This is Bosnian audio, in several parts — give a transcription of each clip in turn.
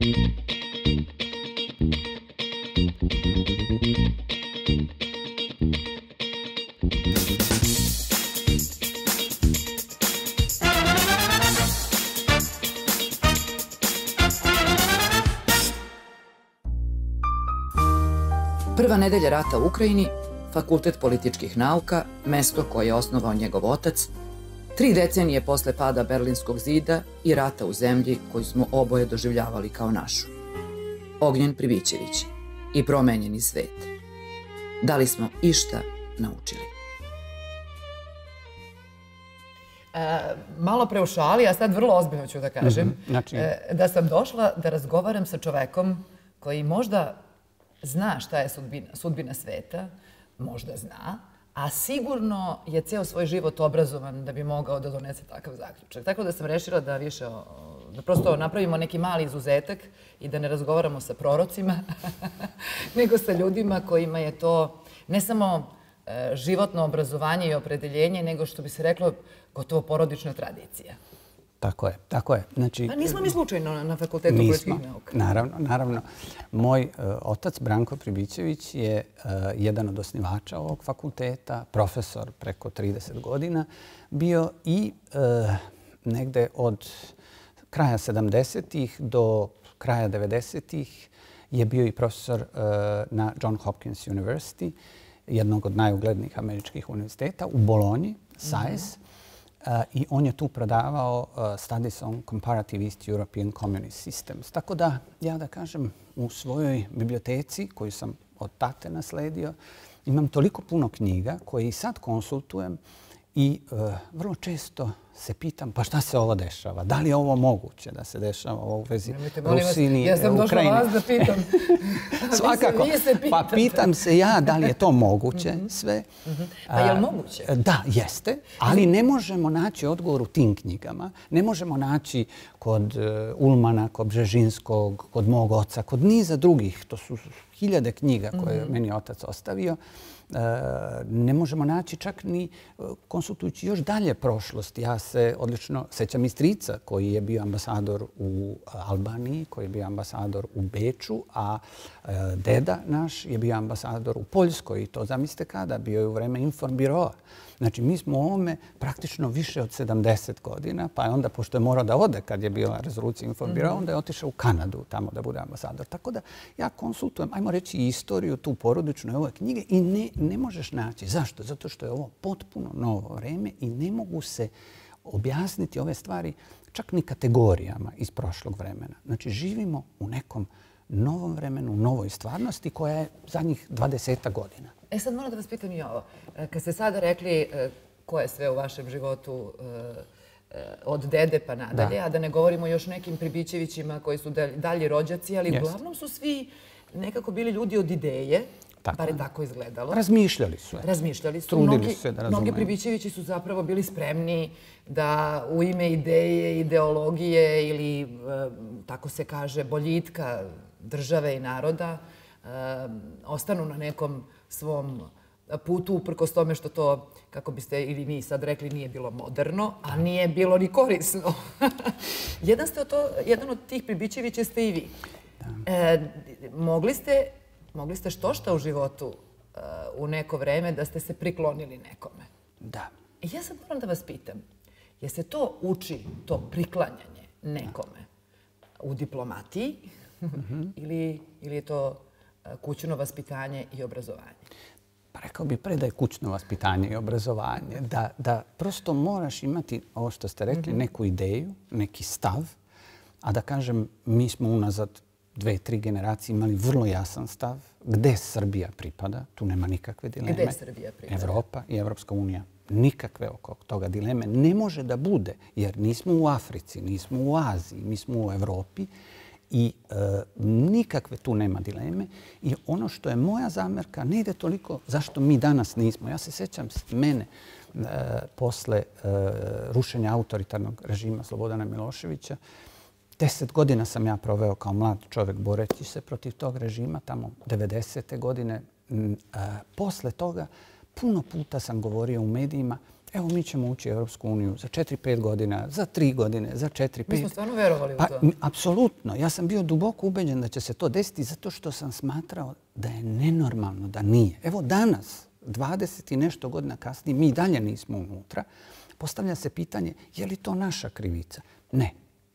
Prva nedelja rata u Ukrajini, Fakultet političkih nauka, mesto koje je osnovao njegov otac, tri decenije posle pada Berlinskog zida i rata u zemlji koju smo oboje doživljavali kao našu. Ognjen Privićević i promenjeni svet. Da li smo išta naučili? E, malo pre u šali, a sad vrlo ozbiljno ću da kažem, mm -hmm, znači... e, da sam došla da razgovaram sa čovekom koji možda zna šta je sudbina, sudbina sveta, možda zna, a sigurno je ceo svoj život obrazovan da bi mogao da donese takav zaključak. Tako da sam rešila da više, da prosto napravimo neki mali izuzetak i da ne razgovaramo sa prorocima, nego sa ljudima kojima je to ne samo e, životno obrazovanje i opredeljenje, nego što bi se reklo gotovo porodična tradicija. Tako je, tako je. Znači, pa nismo mi slučajno na fakultetu političkih nauka. Naravno, naravno. Moj uh, otac, Branko Pribićević, je uh, jedan od osnivača ovog fakulteta, profesor preko 30 godina, bio i uh, negde od kraja 70-ih do kraja 90-ih je bio i profesor na John Hopkins University, jednog od najuglednijih američkih univerziteta u Bolonji, SAES. Mm -hmm. Eh, I on je tu prodavao eh, Studies on Comparative East European Communist Systems. Tako da, ja da kažem, u svojoj biblioteci koju sam od tate nasledio, imam toliko puno knjiga koje i sad konsultujem i eh, vrlo često se pitam pa šta se ovo dešava? Da li je ovo moguće da se dešava u vezi Rusini, Ja sam došla vas da pitam. Svakako. Pa pitam se ja da li je to moguće mhm. sve. Pa je li moguće? Da, jeste. Ali ne možemo naći odgovor u tim knjigama. Ne možemo naći kod e, Ulmana, kod Břežinskog, kod mog oca, kod niza drugih. To su hiljade knjiga koje je mhm. meni otac ostavio. E, ne možemo naći čak ni e, konsultujući još dalje prošlost. Ja se odlično sećam istrica koji je bio ambasador u Albaniji, koji je bio ambasador u Beču, a e, deda naš je bio ambasador u Poljskoj i to zamislite kada, bio je u vreme Informbiroa. Znači, mi smo u ovome praktično više od 70 godina, pa je onda, pošto je morao da ode kad je bila rezolucija Informbira, mm onda je otišao u Kanadu tamo da bude ambasador. Tako da ja konsultujem, ajmo reći, istoriju tu porodičnu ove knjige i ne, ne možeš naći. Zašto? Zato što je ovo potpuno novo vreme i ne mogu se objasniti ove stvari čak ni kategorijama iz prošlog vremena. Znači, živimo u nekom novom vremenu, novoj stvarnosti koja je zadnjih 20 godina. E sad moram da vas pitam i ovo. E, kad ste sada rekli e, ko je sve u vašem životu e, od dede pa nadalje, a da ne govorimo još nekim Pribićevićima koji su dalje rođaci, ali uglavnom su svi nekako bili ljudi od ideje, bar je tako izgledalo. Razmišljali su. Razmišljali su. Trudili su se da razumeju. Mnogi Pribićevići su zapravo bili spremni da u ime ideje, ideologije ili, tako se kaže, boljitka države i naroda ostanu na nekom svom putu, uprkos tome što to, kako biste ili mi sad rekli, nije bilo moderno, a nije bilo ni korisno. jedan, ste to, jedan od tih Pribićevića ste i vi. E, mogli, ste, mogli ste što šta u životu e, u neko vreme da ste se priklonili nekome? Da. I ja sad moram da vas pitam, je se to uči, to priklanjanje nekome u diplomatiji mhm. ili, ili je to kućno vaspitanje i obrazovanje? Pa rekao bih pre da je kućno vaspitanje i obrazovanje. Da, da prosto moraš imati, ovo što ste rekli, mhm. neku ideju, neki stav, a da kažem, mi smo unazad dve, tri generacije imali vrlo jasan stav gde Srbija pripada. Tu nema nikakve dileme. Gde Srbija pripada? Evropa i Evropska unija. Nikakve oko toga dileme. Ne može da bude, jer nismo u Africi, nismo u Aziji, mi smo u Evropi i e, nikakve tu nema dileme. I ono što je moja zamerka ne ide toliko zašto mi danas nismo. Ja se sećam mene e, posle e, rušenja autoritarnog režima Slobodana Miloševića. Deset godina sam ja proveo kao mlad čovjek boreći se protiv tog režima, tamo 90. godine. E, posle toga puno puta sam govorio u medijima evo mi ćemo ući u Europsku uniju za 4-5 godina, za 3 godine, za 4-5. Mi smo stvarno verovali pa, u to. Apsolutno. Ja sam bio duboko ubeđen da će se to desiti zato što sam smatrao da je nenormalno da nije. Evo danas, 20 i nešto godina kasnije, mi dalje nismo unutra. Postavlja se pitanje je li to naša krivica? Ne,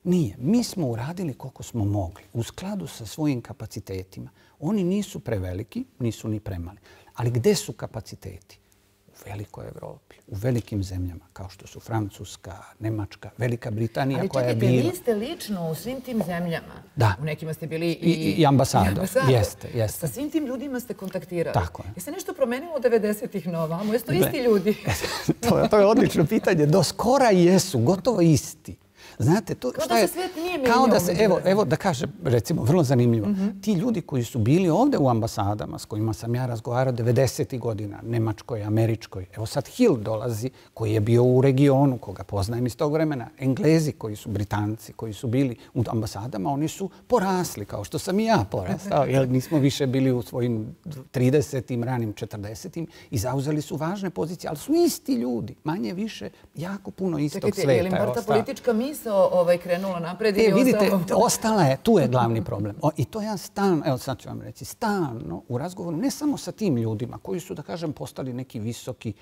nije. Mi smo uradili koliko smo mogli u skladu sa svojim kapacitetima. Oni nisu preveliki, nisu ni premali. Ali gde su kapaciteti? U velikoj Evropi, u velikim zemljama kao što su Francuska, Nemačka, Velika Britanija Ali koja je bila... Ali čekajte, vi ste lično u svim tim zemljama. Da. U nekima ste bili i, I, i ambasador. Jeste, jeste. Sa svim tim ljudima ste kontaktirali. Tako je. Je se nešto promenilo od 90-ih na ovamo? Jesu to isti ljudi? to, to je odlično pitanje. Do skora jesu, gotovo isti. Znate, to kao šta da se svijet nije mijenjao. Kao da se, evo, evo da kažem, recimo, vrlo zanimljivo. Mm -hmm. Ti ljudi koji su bili ovde u ambasadama s kojima sam ja razgovarao 90. godina, Nemačkoj, Američkoj, evo sad Hill dolazi koji je bio u regionu, koga poznajem iz tog vremena, Englezi koji su Britanci, koji su bili u ambasadama, oni su porasli kao što sam i ja porastao, jer nismo više bili u svojim 30. ranim 40. i zauzeli su važne pozicije, ali su isti ljudi, manje više, jako puno istog Čekajte, sveta. Čekajte, je li Marta politička misla misao ovaj, krenula napred? E, vidite, ostala je, tu je glavni problem. O, I to ja stalno, evo sad ću vam reći, stalno u razgovoru, ne samo sa tim ljudima koji su, da kažem, postali neki visoki,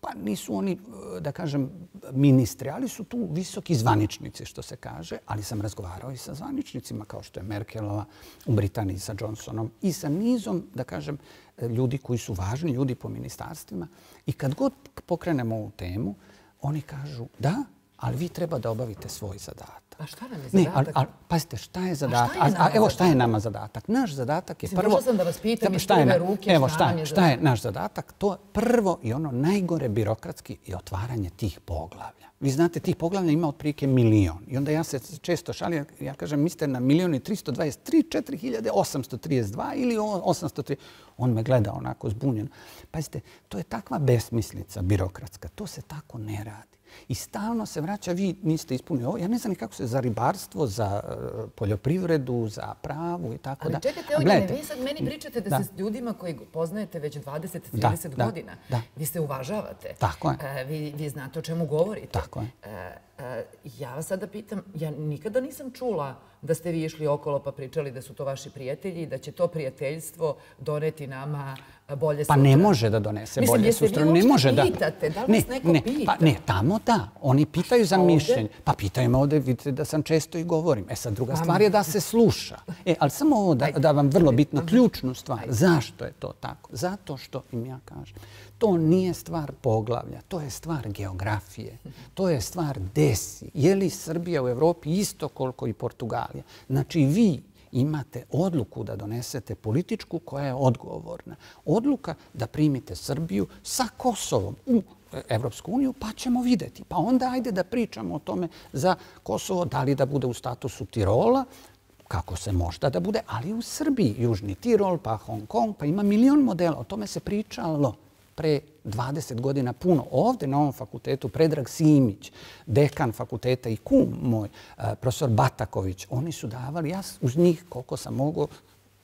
pa nisu oni, da kažem, ministri, ali su tu visoki zvaničnici, što se kaže, ali sam razgovarao i sa zvaničnicima kao što je Merkelova u Britaniji sa Johnsonom i sa nizom, da kažem, ljudi koji su važni, ljudi po ministarstvima. I kad god pokrenemo ovu temu, oni kažu da, ali vi treba da obavite svoj zadatak. A šta nam je zadatak? Ne, ali, ali pazite, šta je zadatak? A, šta je a, evo šta je nama zadatak? Naš zadatak je Mislim, prvo... sam da vas pitam iz prve ruke evo, šta, nam je šta je naš zadatak? To je prvo i ono najgore birokratski je otvaranje tih poglavlja. Vi znate, tih poglavlja ima otprilike milion. I onda ja se često šalim, ja kažem, mi ste na milion i 323, 4832 ili 803. On me gleda onako zbunjen. Pazite, to je takva besmislica birokratska. To se tako ne radi. I stalno se vraća, vi niste ispunili ovo. Ja ne znam kako se za ribarstvo, za e, poljoprivredu, za pravu i tako da. Ali čekajte, Ognjene, vi sad meni pričate da, se s ljudima koji poznajete već 20-30 godina, vi se uvažavate. Tako je. E, vi, vi znate o čemu govorite. Tako je. E, ja vas sada pitam, ja nikada nisam čula da ste vi išli okolo pa pričali da su to vaši prijatelji i da će to prijateljstvo doneti nama bolje sutra. Pa ne može da donese Mislim, bolje sutra. Ne može da. pitate? Da li vas neko ne, pita? Pa ne, tamo da. Oni pitaju za mišljenje. Pa pitaju me ovde, vidite da sam često i govorim. E sad, druga stvar je da se sluša. E, ali samo ovo da, da vam vrlo bitno, ključnu stvar. Zašto je to tako? Zato što im ja kažem. To nije stvar poglavlja, to je stvar geografije, to je stvar desi. Je li Srbija u Evropi isto koliko i Portugalija? Znači vi imate odluku da donesete političku koja je odgovorna. Odluka da primite Srbiju sa Kosovom u Evropsku uniju, pa ćemo videti. Pa onda ajde da pričamo o tome za Kosovo, da li da bude u statusu Tirola, kako se možda da bude, ali u Srbiji, Južni Tirol, pa Hong Kong, pa ima milion modela. O tome se pričalo pre 20 godina puno. Ovde na ovom fakultetu Predrag Simić, dekan fakulteta i kum moj, eh, profesor Bataković, oni su davali, ja uz njih koliko sam mogao,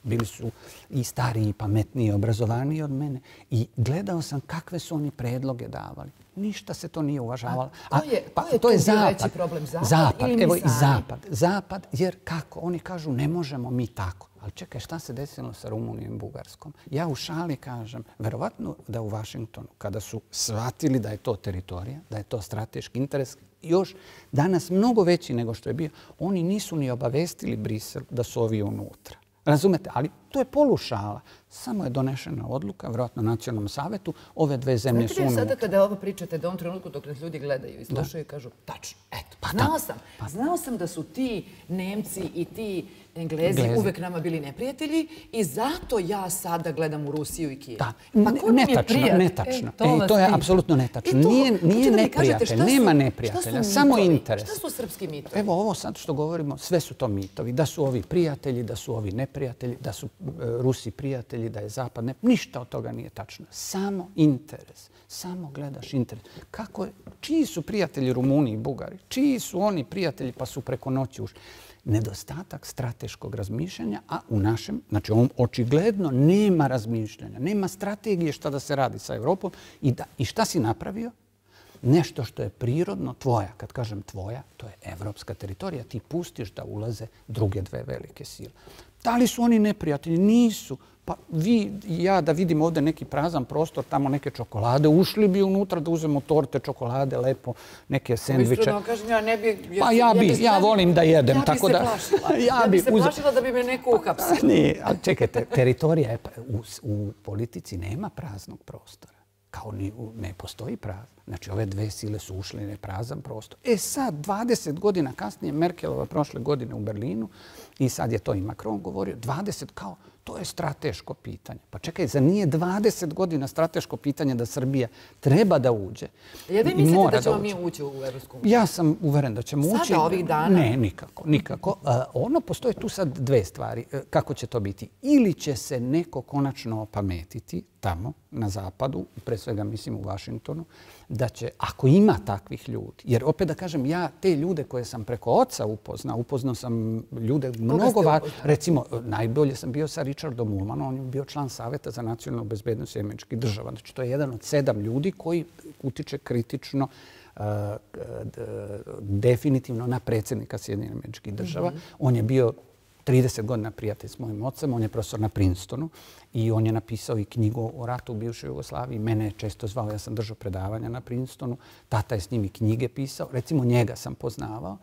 bili su i stariji, pametniji, obrazovaniji od mene i gledao sam kakve su oni predloge davali. Ništa se to nije uvažavalo. A to je, pa, to je, to je zapad. problem? Zapad, zapad ili evo, i zapad. Zapad, jer kako? Oni kažu ne možemo mi tako. Ali čekaj, šta se desilo sa Rumunijom i Bugarskom? Ja u šali kažem, verovatno da u Vašingtonu, kada su shvatili da je to teritorija, da je to strateški interes, još danas mnogo veći nego što je bio, oni nisu ni obavestili Brisel da su ovi unutra. Razumete? Ali to je polušala. Samo je donešena odluka, vjerojatno na nacionalnom savjetu, ove dve zemlje su unutra. Sada kada ovo pričate, da on trenutku dok nas ljudi gledaju i slušaju i kažu, tačno, eto, pa znao sam. Pa. Znao sam da su ti Nemci i ti Englezi Glezi. uvek nama bili neprijatelji i zato ja sada gledam u Rusiju i Kijev. Da, pa ko netačno, netačno. E, to, e, to je apsolutno netačno. E, to, nije nije neprijatelj, nema neprijatelja, samo interes. Šta su srpski mitovi? Evo ovo sad što govorimo, sve su to mitovi. Da su ovi prijatelji, da su ovi neprijatelji, da su uh, Rusi prijatelji, da je Zapad ne... Ništa od toga nije tačno. Samo interes. Samo gledaš interes. Kako čiji su prijatelji Rumuni i Bugari? Čiji su oni prijatelji pa su preko noći ušli? Nedostatak strateškog razmišljanja, a u našem, znači on očigledno nema razmišljanja, nema strategije šta da se radi sa Evropom i, da, i šta si napravio? nešto što je prirodno tvoja. Kad kažem tvoja, to je evropska teritorija. Ti pustiš da ulaze druge dve velike sile. Da li su oni neprijatelji? Nisu. Pa vi ja da vidimo ovdje neki prazan prostor, tamo neke čokolade, ušli bi unutra da uzemo torte, čokolade, lepo, neke sendviče. Iskreno kažem, ja ne bi... Pa ja bi, ja volim da jedem, tako da... Ja bi se plašila. Ja bi se plašila da bi me neko uhapsio. Ne, ali čekajte, teritorija je... U, u politici nema praznog prostora. Kao ni, ne postoji prazan. Znači, ove dve sile su ušli na prazan prostor. E sad, 20 godina kasnije, Merkelova prošle godine u Berlinu, i sad je to i Macron govorio, 20 kao To je strateško pitanje. Pa čekaj, za nije 20 godina strateško pitanje da Srbija treba da uđe? Ja vi mislite da ćemo mi ući u Evropsku uniju? Ja sam uveren da ćemo ući. Sada, ovih dana? Ne, nikako. nikako. Ono, postoje tu sad dve stvari. E, kako će to biti? Ili će se neko konačno opametiti tamo, na zapadu, pre svega mislim u Vašingtonu, da će, ako ima takvih ljudi, jer opet da kažem, ja te ljude koje sam preko oca upoznao, upoznao sam ljude mnogo va... Recimo, najbolje sam bio sa Richardom Ullmanom, on je bio član Saveta za nacionalnu bezbednost američkih država. Znači, to je jedan od sedam ljudi koji utiče kritično uh, definitivno na predsjednika Sjedinjenih američkih država. Mm -hmm. On je bio 30 godina prijatelj s mojim ocem, on je profesor na Princetonu i on je napisao i knjigu o ratu u bivšoj Jugoslaviji. Mene je često zvao, ja sam držao predavanja na Princetonu, tata je s njimi knjige pisao, recimo njega sam poznavao.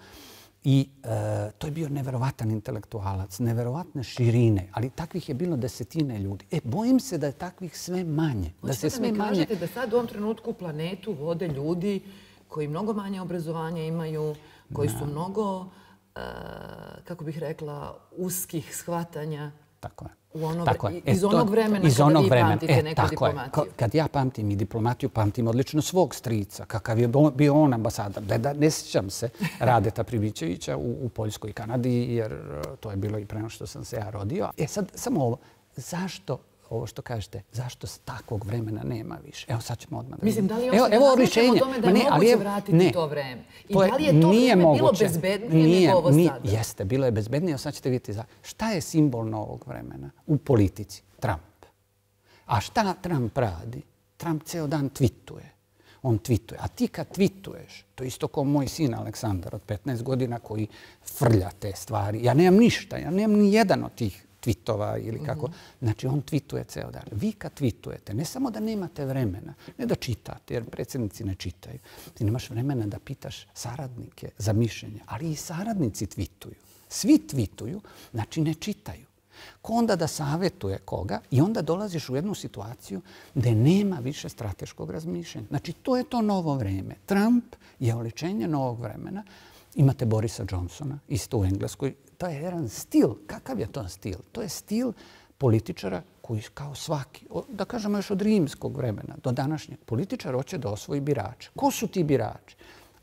I e, to je bio neverovatan intelektualac, neverovatne širine, ali takvih je bilo desetine ljudi. E, bojim se da je takvih sve manje. Hoćete da, se sve da mi manje... kažete da sad u ovom trenutku planetu vode ljudi koji mnogo manje obrazovanja imaju, koji su mnogo kako bih rekla, uskih shvatanja tako je. U ono, tako je. Iz e, onog vremena iz onog kada vi pamtite e, neku tako diplomatiju. Je. Kad ja pamtim i diplomatiju, pamtim odlično svog strica, kakav je bio on ambasador. Da, da, ne sjećam se Radeta Pribićevića u, u Poljskoj i Kanadi, jer eh, to je bilo i preno što sam se ja rodio. E sad, samo ovo, zašto ovo što kažete, zašto s takvog vremena nema više? Evo sad ćemo odmah da Mislim, da li evo, evo rješenje. tome da je ne, moguće vratiti ne, to vreme? I to je, da li je to nije vreme bilo bezbednije nije, nego ovo nije, sada? Jeste, bilo je bezbednije. Sad ćete vidjeti za, šta je simbol novog vremena u politici? Trump. A šta Trump radi? Trump ceo dan tweetuje. On tweetuje. A ti kad tweetuješ, to je isto kao moj sin Aleksandar od 15 godina koji frlja te stvari. Ja nemam ništa, ja nemam ni jedan od tih tweetova ili kako. Mm -hmm. Znači, on tweetuje ceo dan. Vi kad tweetujete, ne samo da nemate vremena, ne da čitate, jer predsjednici ne čitaju. Ti nemaš vremena da pitaš saradnike za mišljenje, ali i saradnici tweetuju. Svi tweetuju, znači ne čitaju. Ko onda da savjetuje koga i onda dolaziš u jednu situaciju gde nema više strateškog razmišljenja. Znači, to je to novo vreme. Trump je oličenje novog vremena. Imate Borisa Johnsona, isto u Engleskoj, to je jedan stil. Kakav je to stil? To je stil političara koji kao svaki, da kažemo još od rimskog vremena do današnjeg, političar hoće da osvoji birače. Ko su ti birači?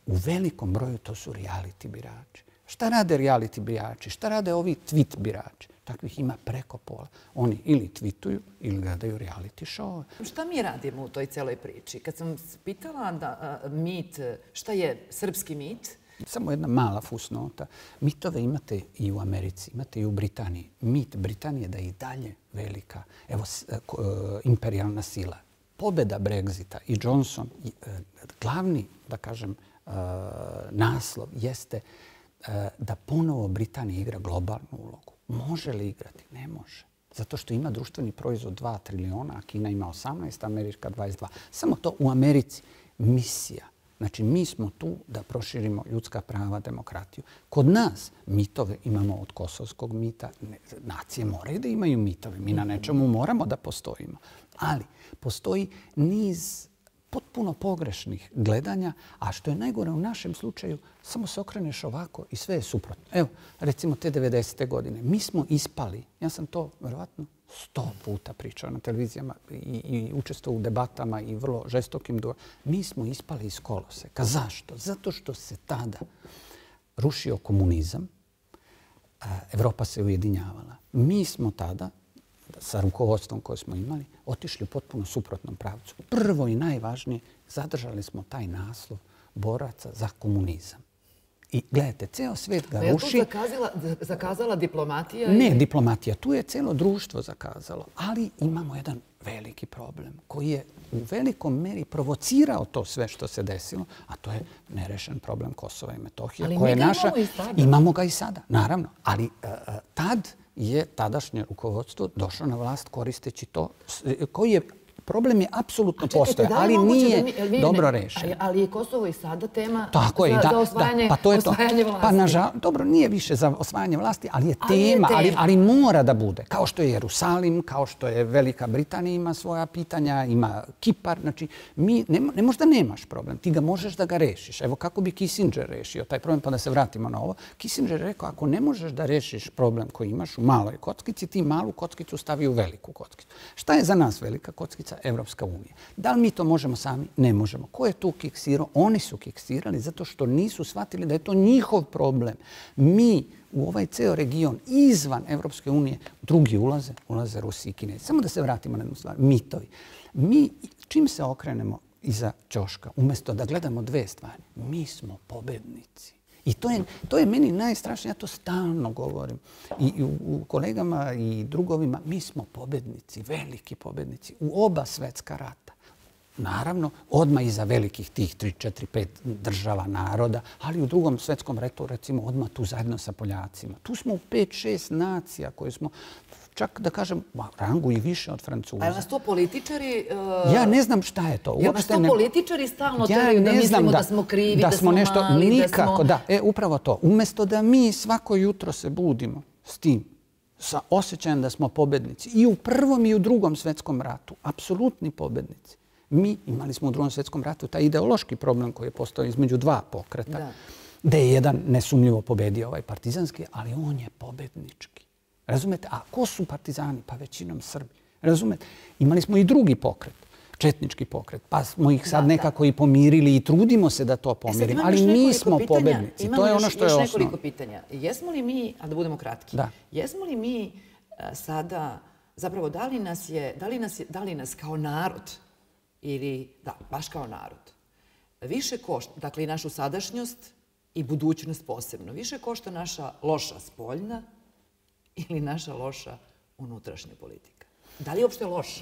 U velikom broju to su reality birači. Šta rade reality birači? Šta rade ovi tweet birači? Takvih ima preko pola. Oni ili tweetuju ili gledaju reality show. Šta mi radimo u toj celoj priči? Kad sam pitala da mit, šta je srpski mit, Samo jedna mala fusnota. Mitove imate i u Americi, imate i u Britaniji. Mit Britanije da je i dalje velika, evo, e, e, imperialna sila. Pobeda Brexita i Johnson, e, glavni, da kažem, naslov jeste da ponovo Britanija igra globalnu ulogu. Može li igrati? Ne može. Zato što ima društveni proizvod 2 triliona, a Kina ima 18, Amerika 22. Samo to u Americi misija Znači, mi smo tu da proširimo ljudska prava, demokratiju. Kod nas mitove imamo od kosovskog mita. Nacije moraju da imaju mitove. Mi na nečemu moramo da postojimo. Ali postoji niz potpuno pogrešnih gledanja, a što je najgore u našem slučaju, samo se okreneš ovako i sve je suprotno. Evo, recimo te 90. godine. Mi smo ispali, ja sam to verovatno sto puta pričao na televizijama i, i učestvo u debatama i vrlo žestokim do... Mi smo ispali iz koloseka. Zašto? Zato što se tada rušio komunizam, Evropa se ujedinjavala. Mi smo tada, sa rukovodstvom koje smo imali, otišli u potpuno suprotnom pravcu. Prvo i najvažnije, zadržali smo taj naslov boraca za komunizam. I gledajte, ceo svet ga ruši. Je to zakazala diplomatija? Ne, diplomatija. Tu je celo društvo zakazalo. Ali imamo jedan veliki problem koji je u velikom meri provocirao to sve što se desilo, a to je nerešen problem Kosova i Metohije. Ali koja mi je naša... imamo i sada. Imamo ga i sada, naravno. Ali uh, tad je tadašnje rukovodstvo došlo na vlast koristeći to, koji je problem je apsolutno postoje, ali nije dobro rešen. Ali je Kosovo i sada tema Tako je, za, da, za osvajanje, da, pa to je osvajanje to. vlasti. Pa nažal, dobro, nije više za osvajanje vlasti, ali je Ali je tema, ali, mora da bude. Kao što je Jerusalim, kao što je Velika Britanija ima svoja pitanja, ima Kipar. Znači, mi, ne, ne možda nemaš problem, ti ga možeš da ga rešiš. Evo kako bi Kissinger rešio taj problem, pa da se vratimo na ovo. Kissinger je rekao, ako ne možeš da rešiš problem koji imaš u maloj kockici, ti malu kockicu stavi u veliku kockicu. Šta je za nas velika kockica? Evropska unija. Da li mi to možemo sami? Ne možemo. Ko je tu kiksirao? Oni su kiksirali zato što nisu shvatili da je to njihov problem. Mi u ovaj ceo region izvan Evropske unije, drugi ulaze, ulaze Rusi i Kinezi. Samo da se vratimo na jednu stvar. Mitovi. Mi, čim se okrenemo iza Ćoška, umjesto da gledamo dve stvari, mi smo pobednici. I to je, to je meni najstrašnije, ja to stalno govorim. I, i u, u kolegama i drugovima, mi smo pobednici, veliki pobednici u oba svetska rata. Naravno, odmah iza velikih tih 3, 4, 5 država, naroda, ali u drugom svetskom retu, recimo, odmah tu zajedno sa Poljacima. Tu smo u 5, 6 nacija koje smo čak da kažem, rangu i više od Francuza. A nas to političari... Uh, ja ne znam šta je to. Jer nas to ne... političari stalno ja teraju da mislimo da, da smo krivi, da, da smo, nešto, mali, nikako, da smo... Da, e, upravo to. Umjesto da mi svako jutro se budimo s tim, sa osjećajem da smo pobednici i u prvom i u drugom svetskom ratu, apsolutni pobednici. Mi imali smo u drugom svetskom ratu taj ideološki problem koji je postao između dva pokreta, da. gde je jedan nesumljivo pobedio ovaj partizanski, ali on je pobednički. Razumete? A ko su partizani? Pa većinom Srbi. Razumete? Imali smo i drugi pokret, četnički pokret, pa smo ih sad da, nekako da. i pomirili i trudimo se da to pomirimo, e ali mi smo pitanja, pobednici. To je ono što je osnovno. Još nekoliko pitanja. Jesmo li mi, a da budemo kratki, da. jesmo li mi a, sada, zapravo, da li nas je, da li nas, je, da li nas kao narod, ili, da, baš kao narod, više košta, dakle i našu sadašnjost i budućnost posebno, više košta naša loša spoljna ili naša loša unutrašnja politika? Da li je uopšte loša?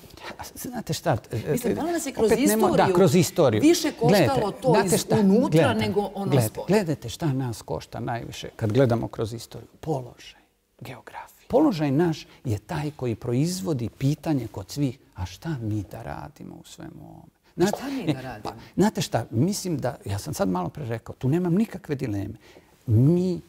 Znate šta? Mislim, da li nas je kroz istoriju, da, kroz istoriju više koštalo gledajte, to iz šta, unutra gledajte, nego ono gledajte, spolje? Gledajte šta nas košta najviše kad gledamo kroz istoriju. Položaj, geografija. Položaj naš je taj koji proizvodi pitanje kod svih, a šta mi da radimo u svemu ovome? Znate, šta mi da radimo? Pa, znate šta, mislim da, ja sam sad malo pre rekao, tu nemam nikakve dileme. Mi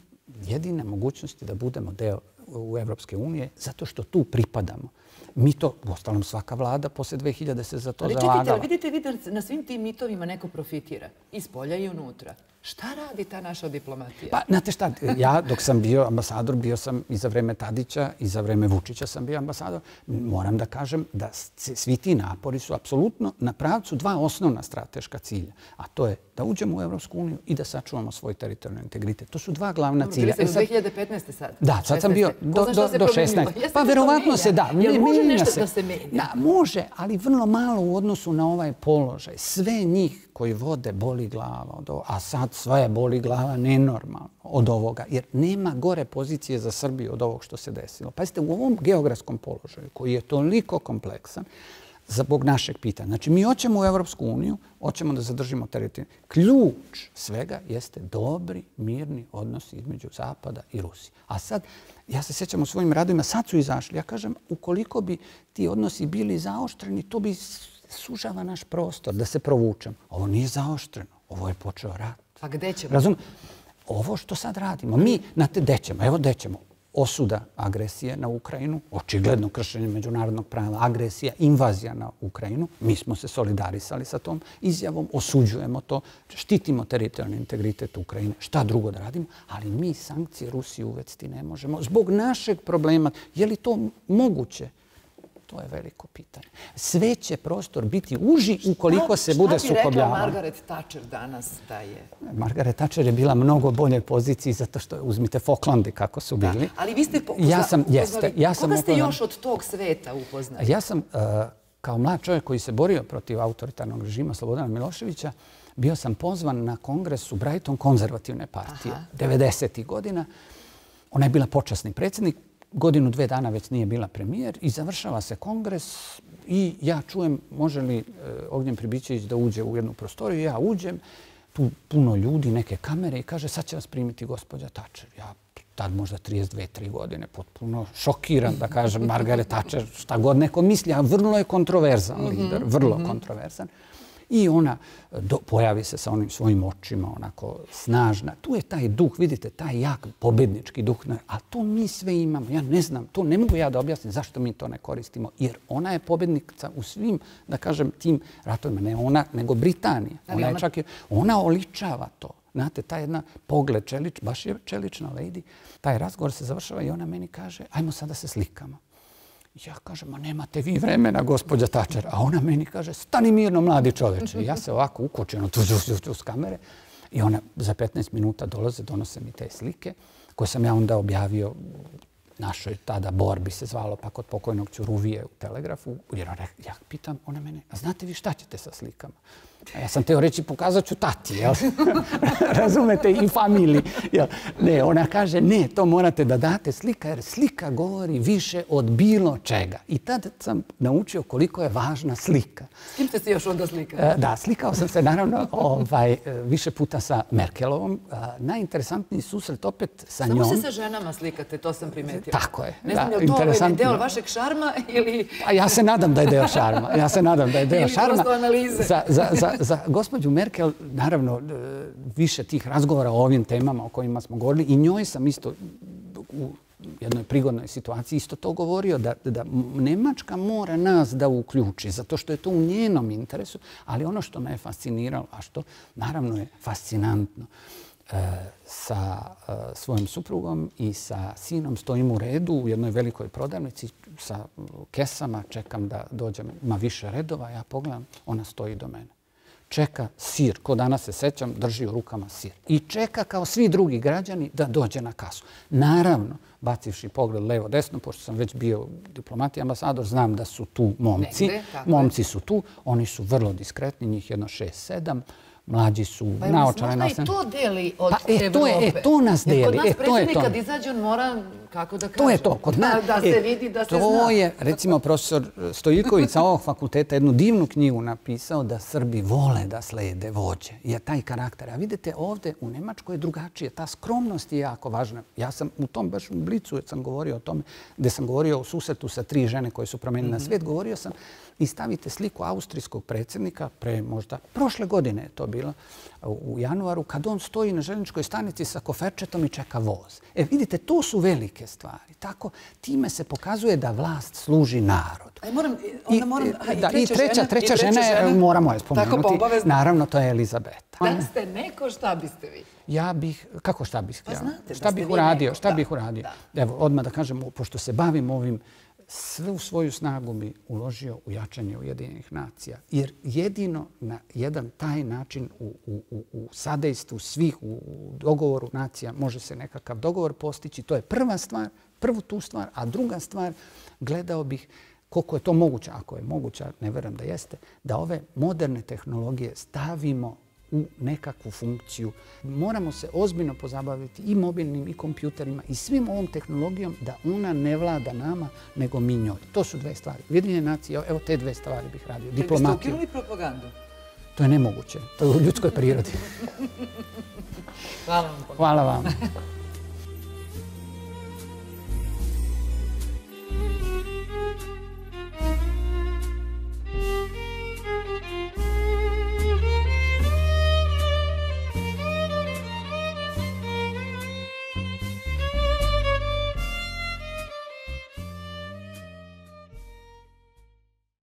jedine mogućnosti da budemo deo u Evropske unije zato što tu pripadamo. Mi to, u ostalom svaka vlada posle 2000 se za to ali zalagala. Ali vidite, vidite, na svim tim mitovima neko profitira. I spolja i unutra. Šta radi ta naša diplomatija? Pa, znate šta, ja dok sam bio ambasador, bio sam i za vreme Tadića i za vreme Vučića sam bio ambasador. Moram da kažem da svi ti napori su apsolutno na pravcu dva osnovna strateška cilja. A to je da uđemo u Evropsku uniju i da sačuvamo svoj teritorijalni integritet. To su dva glavna Dobro, cilja. E sad, 2015. sad? Da, sad sam bio do, do, do 16. Pa verovatno se da. Jel može nešto se. da se menja? Da, može, ali vrlo malo u odnosu na ovaj položaj. Sve njih koji vode boli glava a sad sve boli glava nenormalno od ovoga, jer nema gore pozicije za Srbiju od ovog što se desilo. Pazite, u ovom geografskom položaju, koji je toliko kompleksan, zbog našeg pitanja. Znači, mi hoćemo u Evropsku uniju, hoćemo da zadržimo teritoriju. Ključ svega jeste dobri, mirni odnosi između Zapada i Rusije. A sad, ja se sjećam u svojim radovima, sad su izašli. Ja kažem, ukoliko bi ti odnosi bili zaoštreni, to bi sužava naš prostor da se provučem. Ovo nije zaoštreno. Ovo je počeo rat. Pa gde ćemo? Razum? Ovo što sad radimo, mi, znate, gde ćemo? Evo, gde ćemo? Osuda agresije na Ukrajinu, očigledno kršenje međunarodnog prava, agresija, invazija na Ukrajinu. Mi smo se solidarisali sa tom izjavom, osuđujemo to, štitimo teritorijalni integritet Ukrajine. Šta drugo da radimo? Ali mi sankcije Rusiji uvesti ne možemo. Zbog našeg problema, je li to moguće? To je veliko pitanje. Sve će prostor biti uži ukoliko se bude sukobljavao. Šta bi rekla Margaret Thatcher danas da je? Margaret Thatcher je bila mnogo bolje poziciji zato što uzmite Falklandi kako su bili. Da, ali vi ste ja sam, jeste, ja sam Koga ste još od tog sveta upoznali? Ja sam, uh, kao mlad čovjek koji se borio protiv autoritarnog režima Slobodana Miloševića, bio sam pozvan na kongres u Brighton konzervativne partije. 90. godina. Ona je bila počasni predsjednik godinu, dve dana već nije bila premijer i završava se kongres i ja čujem može li e, Ognjen Pribićević da uđe u jednu prostoriju. Ja uđem, tu puno ljudi, neke kamere i kaže sad će vas primiti gospođa Tačer. Ja tad možda 32-3 godine, potpuno šokiran da kažem Margaret Thatcher, šta god neko misli, a vrlo je kontroverzan mhm, lider, vrlo mhm. kontroverzan. I ona do, pojavi se sa onim svojim očima, onako snažna. Tu je taj duh, vidite, taj jak pobednički duh. A to mi sve imamo. Ja ne znam, to ne mogu ja da objasnim zašto mi to ne koristimo. Jer ona je pobednica u svim, da kažem, tim ratovima. Ne ona, nego Britanija. Ona, je čak ona oličava to. Znate, ta jedna pogled čelič, baš je čelična lady, taj razgovor se završava i ona meni kaže, ajmo sada se slikamo. Ja kažem, ma nemate vi vremena, gospođa Tačer. A ona meni kaže, stani mirno, mladi čoveče. Ja se ovako ukočeno tu, tu, tu, tu s kamere. I ona za 15 minuta dolaze, donose mi te slike koje sam ja onda objavio našoj tada borbi se zvalo pa kod pokojnog Ćuruvije u Telegrafu. Jer ja pitam, ona mene, a znate vi šta ćete sa slikama? Ja sam teo reći, pokazat ću tati, jel? Razumete, i familiji. Jel? Ne, ona kaže, ne, to morate da date slika, jer slika govori više od bilo čega. I tad sam naučio koliko je važna slika. S kim ste si još onda slikao? E, da, slikao sam se naravno ovaj, više puta sa Merkelovom. Najinteresantniji susret opet sa Samo njom. Samo se sa ženama slikate, to sam primetio. Tako je. Ne znam, je li to ovaj deo vašeg šarma ili... Pa ja se nadam da je deo šarma. Ja se nadam da je deo šarma. Ili prosto analize. Za, za, za, za gospođu Merkel, naravno, e, više tih razgovora o ovim temama o kojima smo govorili i njoj sam isto u jednoj prigodnoj situaciji isto to govorio, da, da Nemačka mora nas da uključi, zato što je to u njenom interesu, ali ono što me je fasciniralo, a što naravno je fascinantno, e, sa e, svojim suprugom i sa sinom stojim u redu u jednoj velikoj prodavnici sa kesama, čekam da dođem, ima više redova, ja pogledam, ona stoji do mene čeka sir. Ko danas se sećam, drži u rukama sir. I čeka kao svi drugi građani da dođe na kasu. Naravno, bacivši pogled levo-desno, pošto sam već bio diplomati ambasador, znam da su tu momci. Momci su tu, oni su vrlo diskretni, njih jedno šest, sedam mlađi su pa naočane. Pa možda to deli od pa, e, to je, e, to nas deli. Jer kod nas e, predsjednik kad izađe, on mora, kako da kažem, to je to. Kod nas, da, da se e, vidi, da se to zna. To je, recimo, profesor Stojiković sa ovog fakulteta jednu divnu knjigu napisao da Srbi vole da slede vođe. Je taj karakter. A vidite, ovde u Nemačkoj je drugačije. Ta skromnost je jako važna. Ja sam u tom baš u Blicu, sam govorio o tome, gde sam govorio o susetu sa tri žene koje su promenili mm -hmm. na svijet, govorio sam i stavite sliku austrijskog predsjednika, pre možda prošle godine je to bilo, u januaru, kad on stoji na željeničkoj stanici sa koferčetom i čeka voz. E, vidite, to su velike stvari. Tako, time se pokazuje da vlast služi narod. Aj, moram, onda moram, I, da, i, treća, žena, treća, žena, žena, moramo je spomenuti. Tako pobavezno. Naravno, to je Elizabeta. Da ste neko, šta biste vi? Ja bih, kako šta bih? Pa znate, šta bih uradio? Šta bih uradio? Evo, odmah da kažem, pošto se bavim ovim svu svoju snagu bi uložio u jačanje Ujedinjenih nacija. Jer jedino na jedan taj način u, u, u, u sadejstvu svih, u, dogovoru nacija, može se nekakav dogovor postići. To je prva stvar, prvu tu stvar. A druga stvar, gledao bih koliko je to moguće, ako je moguće, ne verujem da jeste, da ove moderne tehnologije stavimo u nekakvu funkciju. Moramo se ozbiljno pozabaviti i mobilnim i kompjuterima i svim ovom tehnologijom da ona ne vlada nama, nego mi njoj. To su dve stvari. Ujedinjene nacije, evo te dve stvari bih radio. Diplomatiju. Biste ukinuli propagandu? To je nemoguće. To je u ljudskoj prirodi. Hvala vam. Hvala vam.